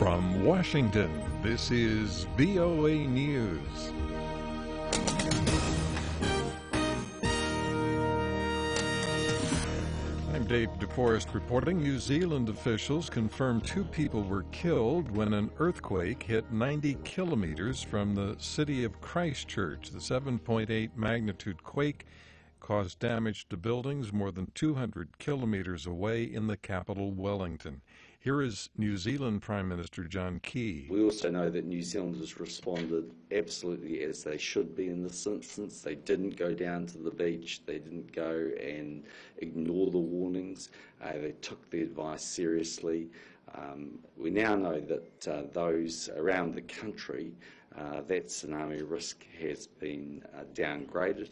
From Washington, this is VOA News. I'm Dave DeForest reporting. New Zealand officials confirmed two people were killed when an earthquake hit 90 kilometers from the city of Christchurch. The 7.8 magnitude quake caused damage to buildings more than 200 kilometers away in the capital, Wellington. Here is New Zealand Prime Minister John Key. We also know that New Zealanders responded absolutely as they should be in this instance. They didn't go down to the beach, they didn't go and ignore the warnings, uh, they took the advice seriously. Um, we now know that uh, those around the country, uh, that tsunami risk has been uh, downgraded.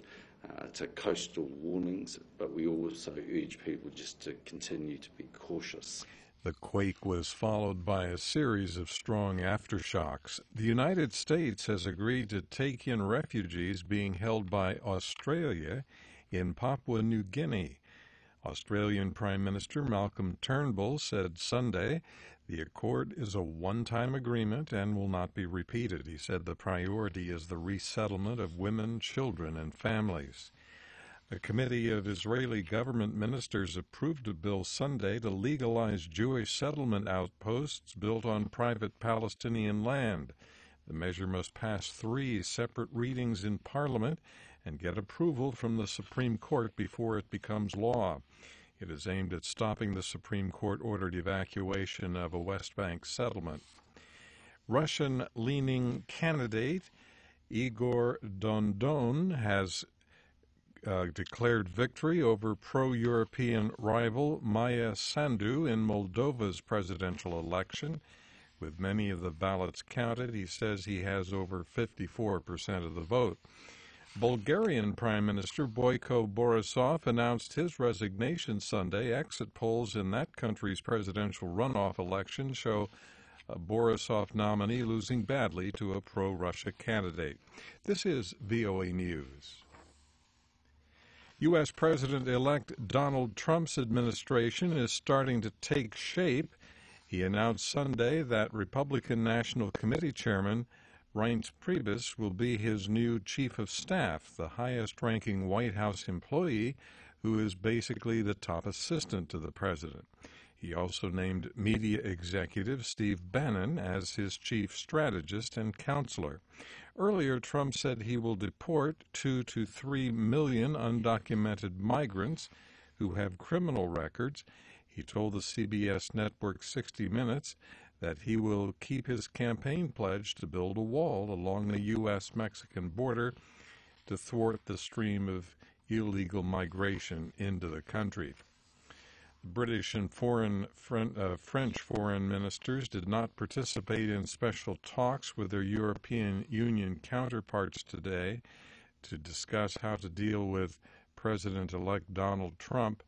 Uh, to coastal warnings, but we also urge people just to continue to be cautious. The quake was followed by a series of strong aftershocks. The United States has agreed to take in refugees being held by Australia in Papua New Guinea. Australian Prime Minister Malcolm Turnbull said Sunday the accord is a one time agreement and will not be repeated. He said the priority is the resettlement of women, children, and families. A committee of Israeli government ministers approved a bill Sunday to legalize Jewish settlement outposts built on private Palestinian land. The measure must pass three separate readings in Parliament and get approval from the Supreme Court before it becomes law. It is aimed at stopping the Supreme Court ordered evacuation of a West Bank settlement. Russian leaning candidate Igor Dodon has uh, declared victory over pro European rival Maia Sandu in Moldova's presidential election. With many of the ballots counted, he says he has over 54% of the vote. Bulgarian Prime Minister Boyko Borisov announced his resignation Sunday. Exit polls in that country's presidential runoff election show a Borisov nominee losing badly to a pro Russia candidate. This is VOA News. U.S. President elect Donald Trump's administration is starting to take shape. He announced Sunday that Republican National Committee Chairman Reince Priebus will be his new chief of staff, the highest ranking White House employee who is basically the top assistant to the president. He also named media executive Steve Bannon as his chief strategist and counselor. Earlier, Trump said he will deport two to three million undocumented migrants who have criminal records. He told the CBS network 60 Minutes that he will keep his campaign pledge to build a wall along the U.S. Mexican border to thwart the stream of illegal migration into the country. British and foreign uh, French foreign ministers did not participate in special talks with their European Union counterparts today to discuss how to deal with President elect Donald Trump.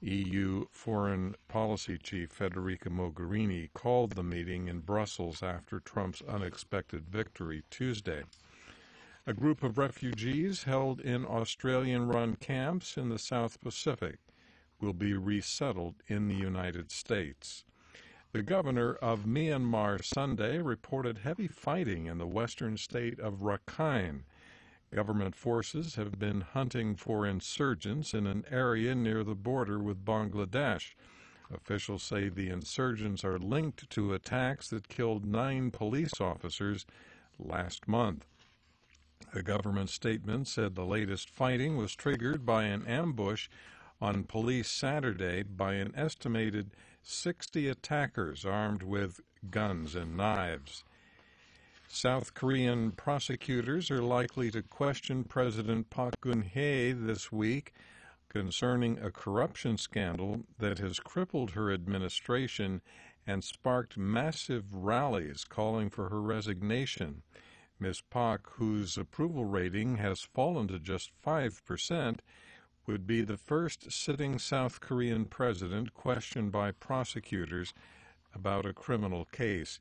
EU Foreign Policy Chief Federica Mogherini called the meeting in Brussels after Trump's unexpected victory Tuesday. A group of refugees held in Australian run camps in the South Pacific will be resettled in the United States. The governor of Myanmar Sunday reported heavy fighting in the western state of Rakhine. Government forces have been hunting for insurgents in an area near the border with Bangladesh. Officials say the insurgents are linked to attacks that killed nine police officers last month. A government statement said the latest fighting was triggered by an ambush on police Saturday by an estimated 60 attackers armed with guns and knives. South Korean prosecutors are likely to question President Park Geun-hye this week concerning a corruption scandal that has crippled her administration and sparked massive rallies calling for her resignation. Ms. Park, whose approval rating has fallen to just 5%, would be the first sitting South Korean president questioned by prosecutors about a criminal case.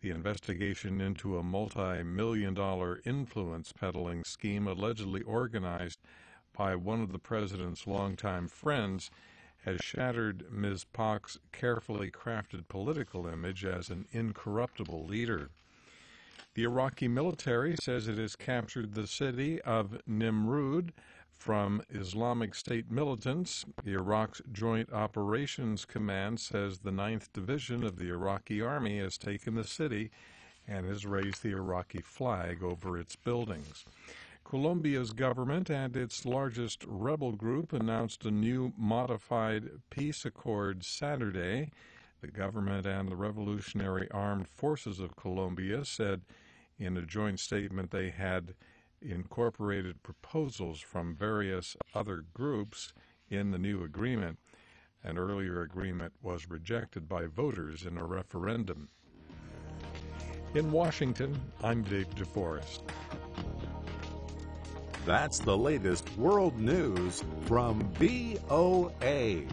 The investigation into a multi million dollar influence peddling scheme allegedly organized by one of the president's longtime friends has shattered Ms. Park's carefully crafted political image as an incorruptible leader. The Iraqi military says it has captured the city of Nimrud from Islamic State militants. The Iraq's Joint Operations Command says the 9th Division of the Iraqi Army has taken the city and has raised the Iraqi flag over its buildings. Colombia's government and its largest rebel group announced a new modified peace accord Saturday. The government and the Revolutionary Armed Forces of Colombia said in a joint statement they had incorporated proposals from various other groups in the new agreement. An earlier agreement was rejected by voters in a referendum. In Washington, I'm Dave DeForest. That's the latest world news from VOA.